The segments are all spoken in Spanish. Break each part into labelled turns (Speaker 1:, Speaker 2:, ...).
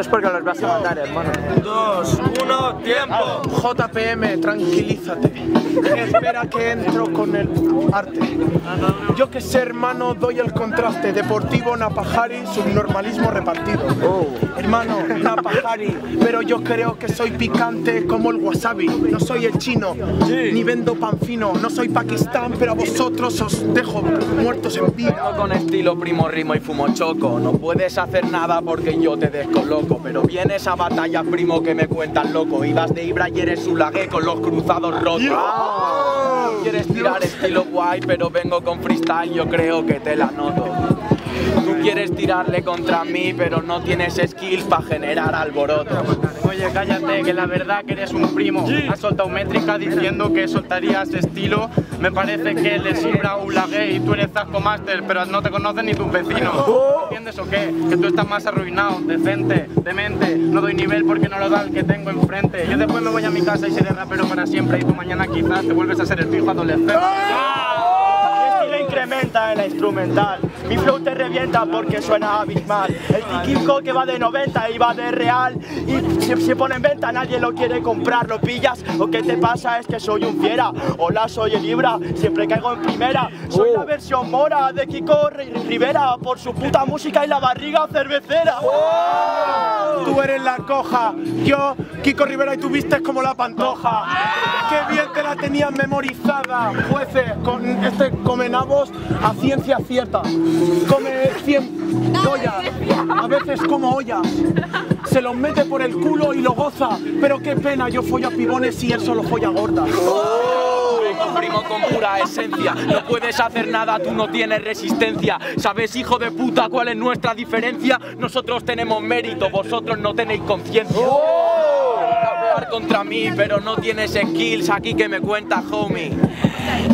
Speaker 1: Eso es porque los vas a mandar, hermano.
Speaker 2: Dos, uno, tiempo.
Speaker 3: JPM, tranquilízate. Espera que entro con el arte. Yo que sé, hermano, doy el contraste. Deportivo, Napajari, subnormalismo repartido. Hermano, Napajari, pero yo creo que soy picante como el wasabi. No soy el chino, ni vendo pan fino. No soy Pakistán, pero a vosotros os dejo muertos en vida.
Speaker 2: Vengo con estilo primo rimo y fumo choco. No puedes hacer nada porque yo te descoloco. Pero vienes a batalla, primo, que me cuentas loco. Ibas de Ibra y eres un lague con los cruzados rotos. Quieres tirar estilo guay, pero vengo con freestyle, yo creo que te la noto. Tú quieres tirarle contra mí, pero no tienes skills para generar alboroto.
Speaker 4: Oye, cállate, que la verdad que eres un primo. Has soltado métrica diciendo que soltarías estilo. Me parece que le sobra un lague y tú eres Zasco Master, pero no te conocen ni tus vecinos. ¿Entiendes o qué? Que tú estás más arruinado, decente, demente. No doy nivel porque no lo da el que tengo enfrente. Yo después me voy a mi casa y seré rapero para siempre. Y tú mañana quizás te vuelves a ser el fijo adolescente.
Speaker 5: Incrementa en la instrumental. Mi flow te revienta porque suena abismal. El tiquisco que va de 90 y va de real. Y si se pone en venta, nadie lo quiere comprar. ¿Lo pillas? Lo que te pasa es que soy un fiera. Hola, soy el Libra. Siempre caigo en primera. Soy la versión mora de Kiko Ri- Rivera. Por su puta música y la barriga cervecera.
Speaker 3: Tú eres la coja, yo, Kiko Rivera, y tú vistes como la pantoja. Qué bien la tenías memorizada, jueces, con este come nabos a ciencia cierta. Come 100 ollas, a veces como ollas. Se los mete por el culo y lo goza, pero qué pena, yo follo a pibones y él solo folla gordas.
Speaker 2: Primo con pura esencia. No puedes hacer nada, tú no tienes resistencia. ¿Sabes, hijo de puta, cuál es nuestra diferencia? Nosotros tenemos mérito, vosotros no tenéis conciencia. Contra mí, pero no tienes skills. Aquí que me cuentas, homie.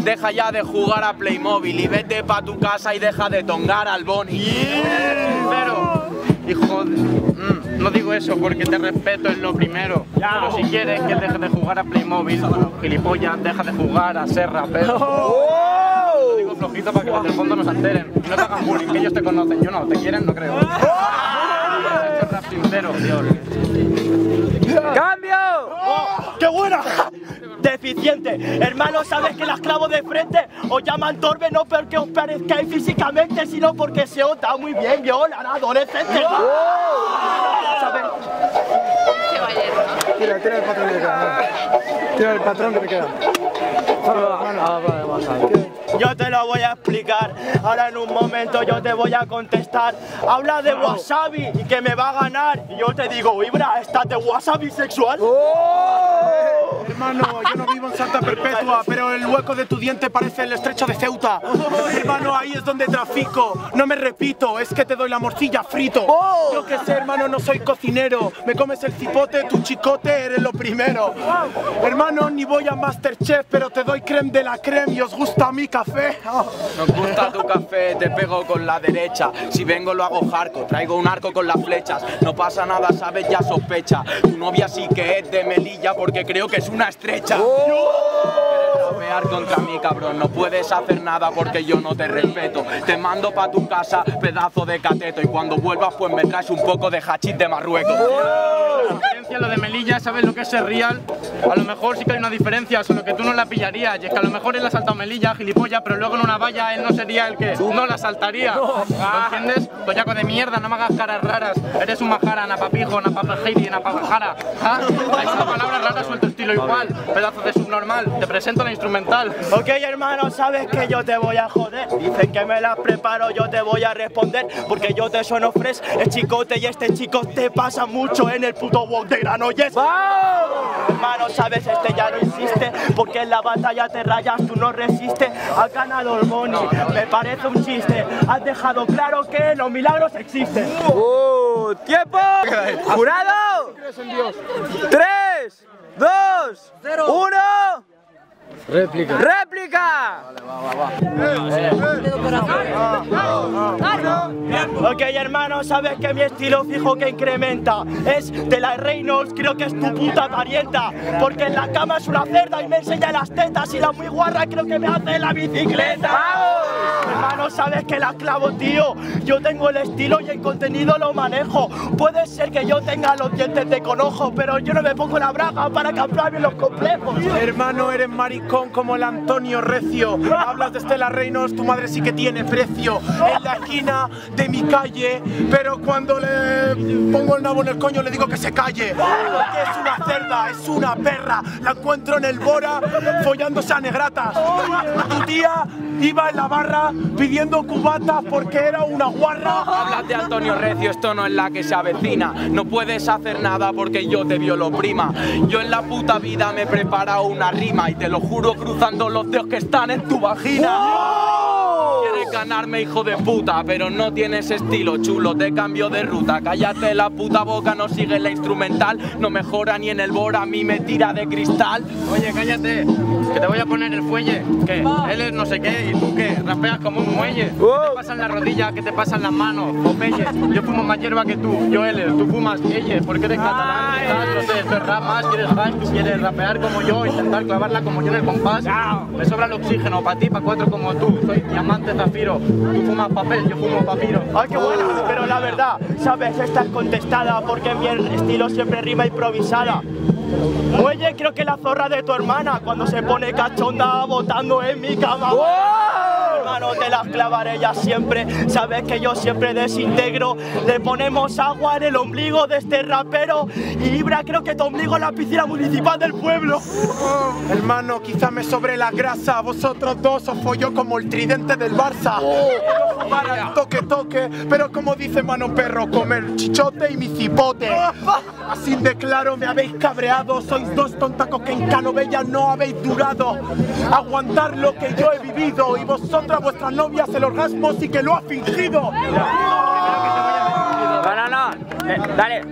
Speaker 2: Deja ya de jugar a Playmobil y vete pa' tu casa y deja de tongar al Bonnie.
Speaker 4: Sincero, hijo de... Mm, no digo eso porque te respeto es lo primero. Pero si quieres que dejes de jugar a Playmobil, gilipollas, deja de jugar a ser rapero. Digo flojito para que los del fondo no se enteren. Y no te hagan bullying, que ellos te conocen. Yo no, ¿te quieren? No creo. Esto es rap sincero, Dios.
Speaker 5: ¡Cambio! ¡Qué buena! Deficiente. Hermano, ¿sabes que las clavo de frente os llaman torbe no porque os parezcáis físicamente, sino porque se os da muy bien violan adolescentes? ¿Sabes?
Speaker 3: Tira, tira el patrón que te queda. Tira el patrón que te queda.
Speaker 5: Yo te lo voy a explicar. Ahora en un momento yo te voy a contestar. Habla de wasabi y que me va a ganar. Y yo te digo, Ibra, ¿estás de wasabi sexual?
Speaker 3: Hermano, yo no vivo en Santa Perpetua, pero el hueco de tu diente parece el estrecho de Ceuta. Hermano, ahí es donde trafico. No me repito, es que te doy la morcilla frito. Yo que sé, hermano, no soy cocinero. Me comes el cipote, tu chicote, eres lo primero. Hermano, ni voy a Masterchef, pero te doy creme de la creme y os gusta mi café.
Speaker 2: Nos gusta tu café, te pego con la derecha. Si vengo lo hago jarco, traigo un arco con las flechas. No pasa nada, sabes, ya sospecha. Tu novia sí que es de Melilla porque creo que es una estrecha. Quieres rapear contra mí, cabrón. No puedes hacer nada porque yo no te respeto. Te mando pa' tu casa, pedazo de cateto. Y cuando vuelvas, pues me traes un poco de hachís de Marruecos.
Speaker 4: La diferencia, lo de Melilla, ¿sabes lo que es ser real? A lo mejor sí que hay una diferencia, solo que tú no la pillarías. Y es que a lo mejor él ha saltado Melilla, gilipollas, pero luego en una valla él no sería el que no la saltaría. ¿Lo entiendes? Toyaco de mierda, no me hagas caras raras. Eres un majara, napapijo, napapajiri, napapajara. ¿Ah? Hay una palabra rara, suelto estilo igual. Pedazo de subnormal. Te presento la instrumental.
Speaker 5: Ok, hermano, sabes que yo te voy a joder. Dicen que me las preparo, yo te voy a responder. Porque yo te sueno fresh, es chicote y este chico te pasa mucho en el puto walk Granollers. Hermano, sabes, este ya no insiste. Porque en la batalla te rayas, tú no resistes. Ha ganado el Boni, me parece un chiste. Has dejado claro que los milagros existen.
Speaker 1: ¡Uh! ¡Tiempo! ¡Jurado! ¡Tres! ¡Dos! ¡Uno! ¡Réplica! ¡Réplica!
Speaker 5: Ok, hermano, sabes que mi estilo fijo que incrementa es de la Reynolds, creo que es tu puta parienta. Porque en la cama es una cerda y me enseña las tetas. Y la muy guarra creo que me hace la bicicleta. Sabes que la clavo, tío. Yo tengo el estilo y el contenido lo manejo. Puede ser que yo tenga los dientes de conojo, pero yo no me pongo la braga para cambiarme los complejos.
Speaker 3: Hermano, eres maricón como el Antonio Recio. Hablas de Estela Reinos, tu madre sí que tiene precio. En la esquina de mi calle, pero cuando le pongo el nabo en el coño le digo que se calle. Porque es una cerda, es una perra. La encuentro en el Bora follándose a negratas. Tu tía iba en la barra pidiendo cubatas porque era una guarra.
Speaker 2: Hablas de Antonio Recio, esto no es la que se avecina. No puedes hacer nada porque yo te violo prima. Yo en la puta vida me he preparado una rima y te lo juro cruzando los dedos que están en tu vagina. Quieres ganarme, hijo de puta, pero no tienes estilo chulo, te cambio de ruta. Cállate la puta boca, no sigues la instrumental, no mejora ni en el bora, a mí me tira de cristal.
Speaker 4: Oye, cállate, que te voy a poner el fuelle. Que él es no sé qué y tú qué, rapeas como un muelle. ¿Qué te pasa en la rodilla? ¿Qué te pasa en las manos? Popeye, yo fumo más hierba que tú, yo él, tú fumas ella, ¿por qué eres catalán? No sé, esto es rap más, quieres rap, tú quieres rapear como yo, intentar clavarla como yo en el compás. Me sobra el oxígeno, para ti, para cuatro como tú. Soy diamante zafiro, tú fumas papel, yo fumo papiro.
Speaker 5: Ay, qué bueno, pero la verdad, sabes, estás contestada porque mi estilo siempre rima improvisada. Muelle, creo que la zorra de tu hermana cuando se pone cachonda botando en mi cama. Te las clavaré ya siempre. Sabes que yo siempre desintegro. Le ponemos agua en el ombligo de este rapero. Y Ibra, creo que tu ombligo es la piscina municipal del pueblo.
Speaker 3: Hermano, quizá me sobre la grasa. Vosotros dos os folló como el tridente del Barça. Jugar al toque toque, pero como dice mano perro, comer chichote y mi cipote. Así de claro me habéis cabreado. Sois dos tontacos que en Cano Bella no habéis durado. Aguantar lo que yo he vivido y vosotros a vuestras novias el orgasmo sí que lo ha fingido.
Speaker 1: No, no, no. Eh, dale.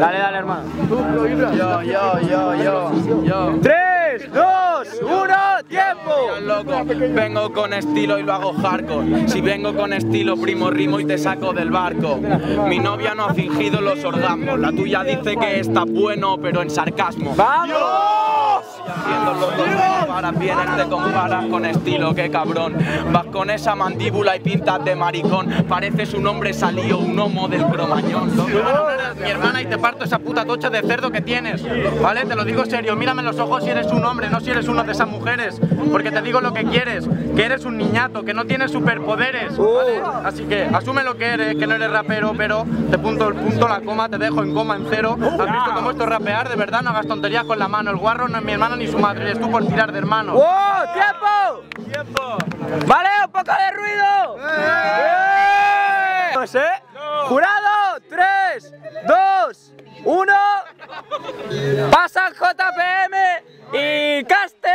Speaker 1: Dale, dale, hermano.
Speaker 2: Yo, yo, yo, yo, yo.
Speaker 1: Tres, dos, uno, tiempo.
Speaker 2: loco, vengo con estilo y lo hago hardcore. Si vengo con estilo, primo rimo y te saco del barco. Mi novia no ha fingido los orgasmos. La tuya dice que está bueno, pero en sarcasmo.
Speaker 1: ¡Vamos!
Speaker 2: Haciendo los dos para vienes te comparas con estilo, qué cabrón. Vas con esa mandíbula y pintas de maricón. Pareces un hombre salido, un homo del cromañón. loco.
Speaker 4: Eres mi hermana y te parto esa puta tocha de cerdo que tienes. ¿Vale? Te lo digo serio. Mírame en los ojos si eres un hombre, no si eres una de esas mujeres. Porque te digo lo que quieres. Que eres un niñato, que no tienes superpoderes. ¿vale? Así que asume lo que eres, que no eres rapero, pero te punto el punto, la coma, te dejo en coma en cero. ¿Has visto cómo esto es rapear? De verdad, no hagas tonterías con la mano. El guarro no es mi hermano ni su madre, eres tú por tirar de hermano.
Speaker 1: ¡Oh, tiempo! ¡Tiempo! ¡Vale, un poco de ruido! ¡Eh! No sé. Jurado, 3, 2, 1. Pasa JPM y Caste.